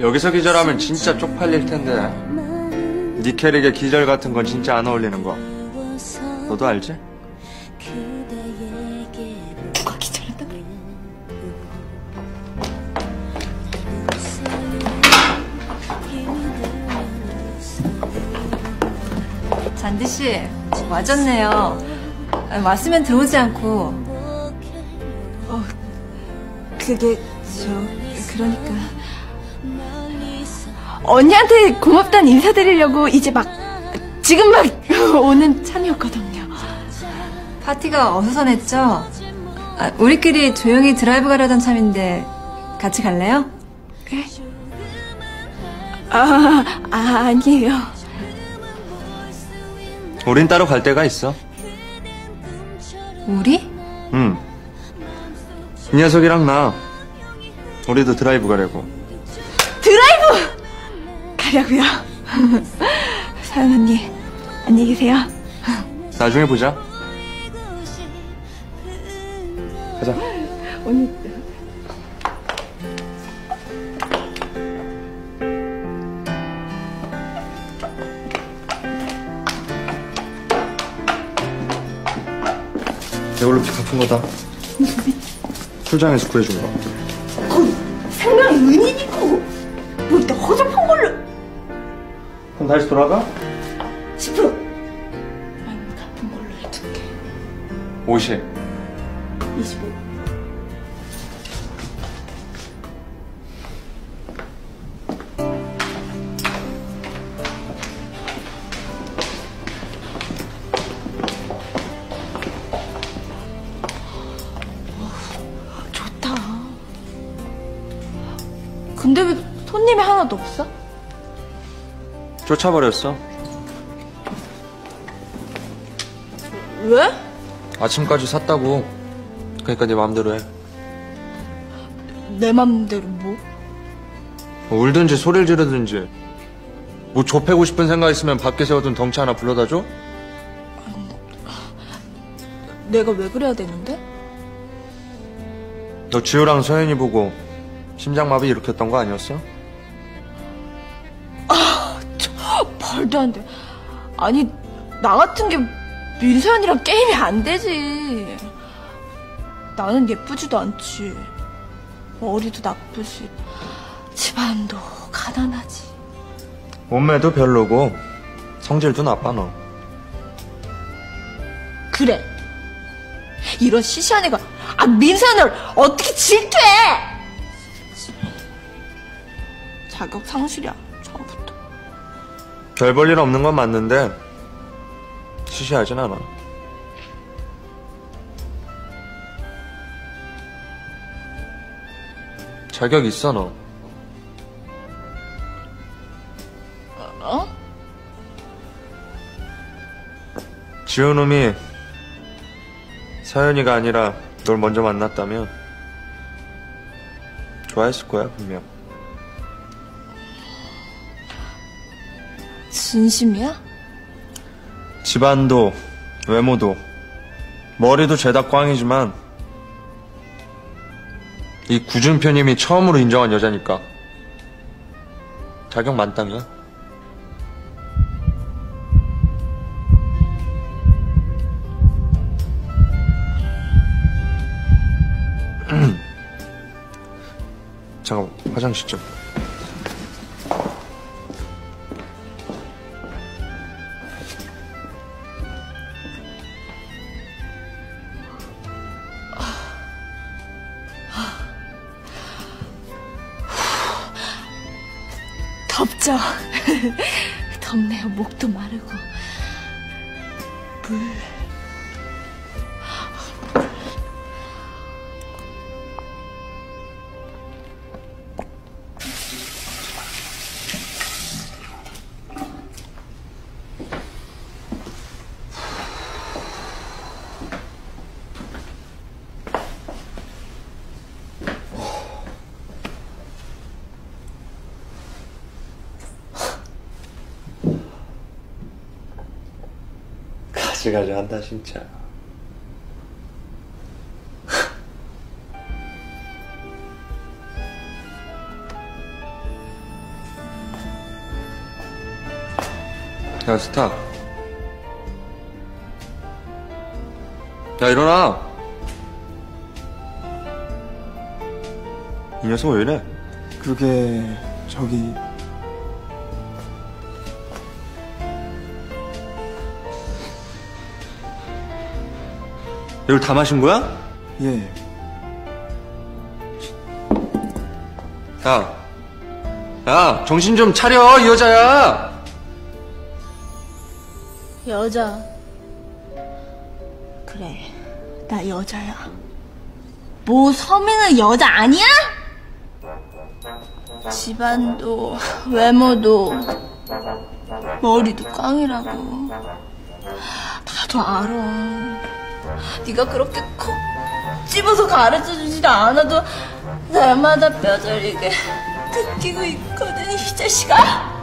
여기서 기절하면 진짜 쪽팔릴 텐데. 니 캐릭의 기절 같은 건 진짜 안 어울리는 거. 너도 알지? 누가 기절했다 그래? 잔디 씨. 아, 왔으면 들어오지 않고. 어, 그게 저 그러니까 언니한테 고맙다는 인사드리려고 이제 막 지금 막 오는 참이었거든요. 파티가 어수선했죠? 아, 우리끼리 조용히 드라이브 가려던 참인데 같이 갈래요? 네? 아, 아 아니에요. 우린 따로 갈 데가 있어. 우리? 응. 이 녀석이랑 나. 우리도 드라이브 가려고. 가려고요. 사연 언니, 안녕히 계세요. 나중에 보자. 가자. 언니. 이걸로 피 갚은 거다. 출장에서 구해준 거. 생명이 은인이고, 뭐 이따 허접한 걸로. 그럼 다시 돌아가? 10%. 아니, 갚은 걸로 해줄게. 50. 25. 좋다. 근데 왜 손님이 하나도 없어? 쫓아버렸어. 왜? 아침까지 샀다고. 그러니까 네 마음대로 해. 내 맘대로 뭐? 뭐 울든지 소리를 지르든지. 뭐 좁히고 싶은 생각 있으면 밖에 세워둔 덩치 하나 불러다 줘? 내가 왜 그래야 되는데? 너 지호랑 서연이 보고 심장마비 일으켰던 거 아니었어? 말도 안 돼. 아니, 나 같은 게 민서연이랑 게임이 안 되지. 나는 예쁘지도 않지. 머리도 나쁘지. 집안도 가난하지. 몸매도 별로고 성질도 나빠 너. 그래. 이런 시시한 애가, 아, 민서연을 어떻게 질투해! 자격 상실이야. 별 볼 일 없는 건 맞는데 시시하진 않아. 자격 있어 너. 어? 지호 놈이 서연이가 아니라 널 먼저 만났다면 좋아했을 거야 분명. 진심이야? 집안도 외모도 머리도 죄다 꽝이지만 이 구준표님이 처음으로 인정한 여자니까 자격 만땅이야. 잠깐 화장실 좀. 목도 마르고. 물. 미치가지 한다 진짜. 야 스탑 야 일어나. 이 녀석 왜 이래? 그게 저기 이걸 다 마신 거야? 예 야, 야, 정신 좀 차려, 이 여자야! 여자. 그래, 나 여자야. 뭐 서민은 여자 아니야? 집안도 외모도 머리도 꽝이라고. 다도 알아. 네가 그렇게 콕 집어서 가르쳐 주지도 않아도 날마다 뼈저리게 느끼고 있거든 이 자식아.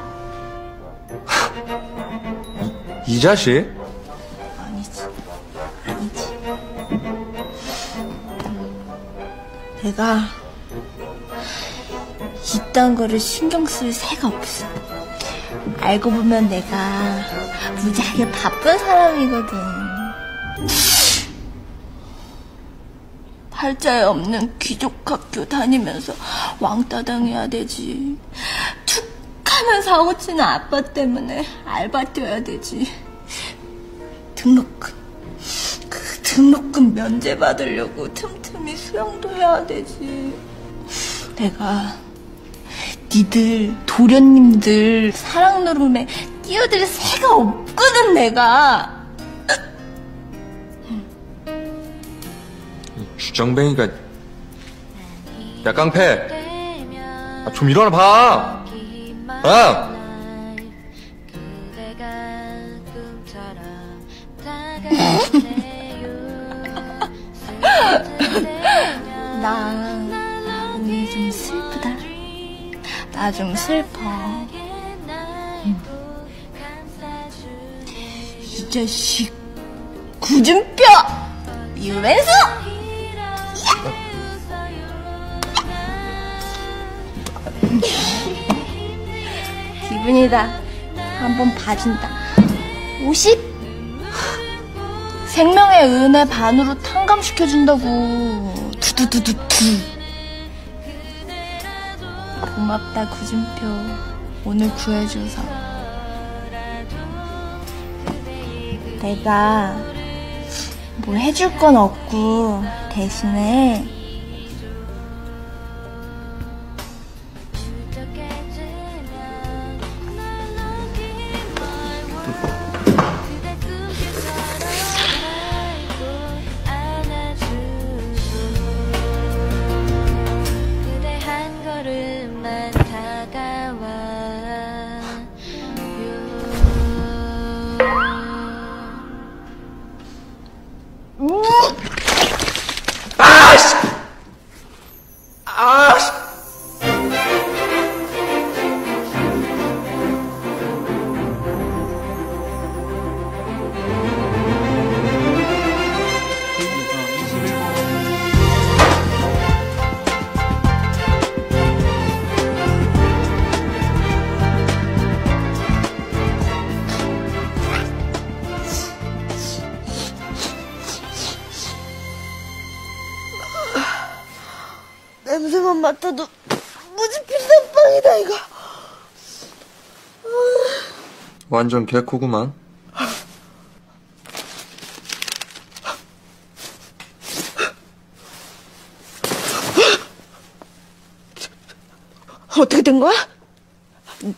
이 자식? 아니지. 아니지. 내가 이딴 거를 신경 쓸 새가 없어. 알고 보면 내가 무지하게 바쁜 사람이거든. 팔자에 없는 귀족 학교 다니면서 왕따 당해야 되지. 툭 하면 사고 치는 아빠 때문에 알바 뛰어야 되지. 등록금. 그 등록금 면제 받으려고 틈틈이 수영도 해야 되지. 내가 니들 도련님들 사랑 노름에 뛰어들 새가 없거든 내가. 주정뱅이가. 야, 깡패! 아, 좀 일어나 봐! 아! 나 오늘 좀 슬프다. 나 좀 슬퍼. 응. 이 자식 굳은 뼈 유왼수 기분이다. 한번 봐준다. 50? 생명의 은혜 반으로 탕감시켜준다고. 두두두두두. 고맙다, 구준표. 오늘 구해줘서. 내가 뭘 해줄 건 없고, 대신에 냄새만 맡아도 무지 빛난 빵이다, 이거. 완전 개코구만. 어떻게 된 거야?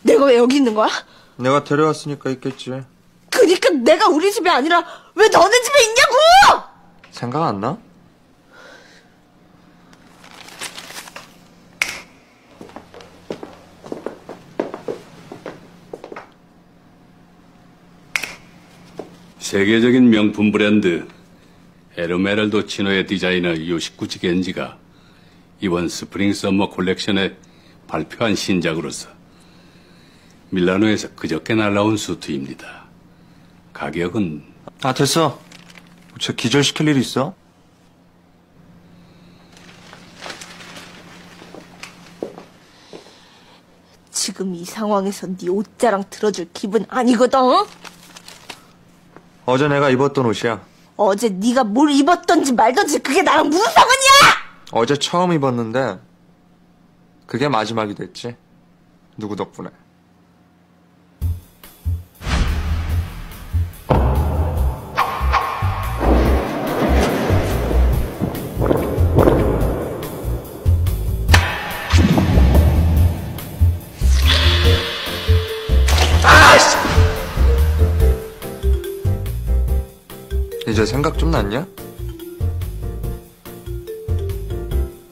내가 왜 여기 있는 거야? 내가 데려왔으니까 있겠지. 그니까 내가 우리 집이 아니라 왜 너네 집에 있냐고! 생각 안 나? 세계적인 명품 브랜드 에르메랄도 치노의 디자이너 요시쿠치 겐지가 이번 spring summer 콜렉션에 발표한 신작으로서 밀라노에서 그저께 날라온 수트입니다. 가격은 아, 됐어. 저 기절시킬 일 있어? 지금 이 상황에서 네 옷자랑 들어줄 기분 아니거든. 어? 어제 내가 입었던 옷이야. 어제 네가 뭘 입었던지 말던지 그게 나랑 무슨 상관이야? 어제 처음 입었는데 그게 마지막이 됐지. 누구 덕분에? 이제 생각 좀 났냐?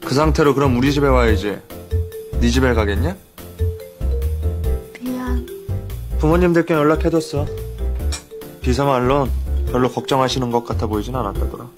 그 상태로 그럼 우리 집에 와야지. 네 집에 가겠냐? 미안. 부모님들께 연락해뒀어. 비서말론 별로 걱정하시는 것 같아 보이진 않았다더라.